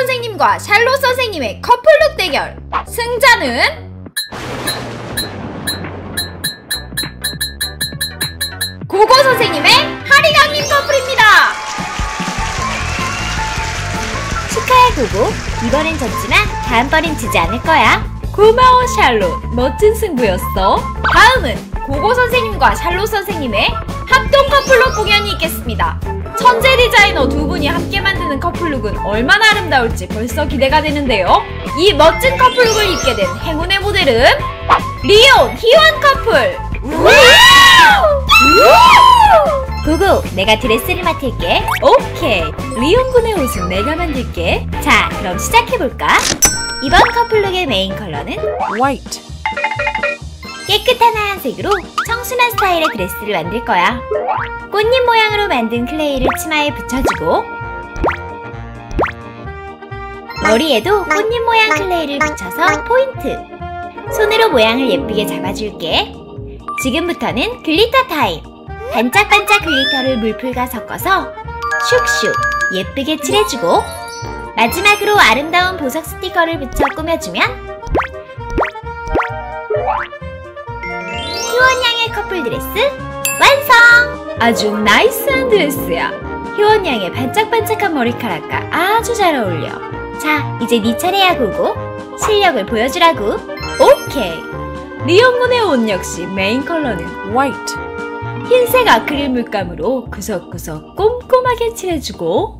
선생님과 샬롯 선생님의 커플룩 대결. 승자는? 고고 선생님의 하리강님 커플입니다. 축하해 고고. 이번엔 졌지만 다음번엔 지지 않을 거야. 고마워 샬롯. 멋진 승부였어. 다음은 고고 선생님과 샬롯 선생님의 합동 커플룩 공연이 있겠습니다. 천재 디자이너 두 분이 함께 만든 커플룩은 얼마나 아름다울지 벌써 기대가 되는데요. 이 멋진 커플룩을 입게 된 행운의 모델은 리온, 희원 커플! 고고 내가 드레스를 맡을게. 오케이. 리온 군의 옷은 내가 만들게. 자 그럼 시작해볼까? 이번 커플룩의 메인 컬러는 white, 깨끗한 하얀색으로 청순한 스타일의 드레스를 만들 거야. 꽃잎 모양으로 만든 클레이를 치마에 붙여주고 머리에도 꽃잎 모양 클레이를 붙여서 포인트. 손으로 모양을 예쁘게 잡아줄게. 지금부터는 glitter 타임. 반짝반짝 glitter를 물풀과 섞어서 슉슉 예쁘게 칠해주고 마지막으로 아름다운 보석 스티커를 붙여 꾸며주면 희원 양의 커플 드레스 완성! 아주 나이스한 드레스야 희원 양의 반짝반짝한 머리카락과 아주 잘 어울려 자, 이제 네 차례야 고고. 실력을 보여주라고. 오케이 리온 군의 옷 역시 메인 컬러는 white, 흰색 아크릴 물감으로 구석구석 꼼꼼하게 칠해주고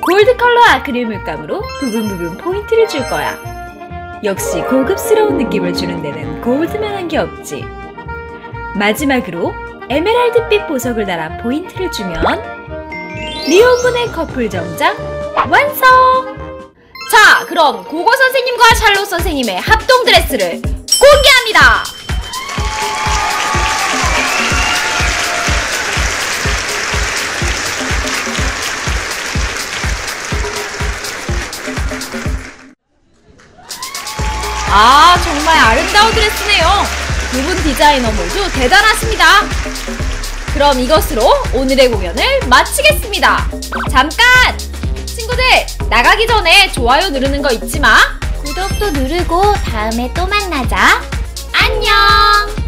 골드 컬러 아크릴 물감으로 부분부분 포인트를 줄 거야. 역시 고급스러운 느낌을 주는 데는 골드만 한 게 없지. 마지막으로 에메랄드빛 보석을 달아 포인트를 주면 리오군의 커플 정장 완성! 자, 그럼 고고 선생님과 샬롯 선생님의 합동 드레스를 공개합니다! 아, 정말 아름다운 드레스네요. 두분 디자이너 모두 대단하십니다. 그럼 이것으로 오늘의 공연을 마치겠습니다. 잠깐! 친구들, 나가기 전에 좋아요 누르는 거 잊지 마. 구독도 누르고 다음에 또 만나자. 안녕!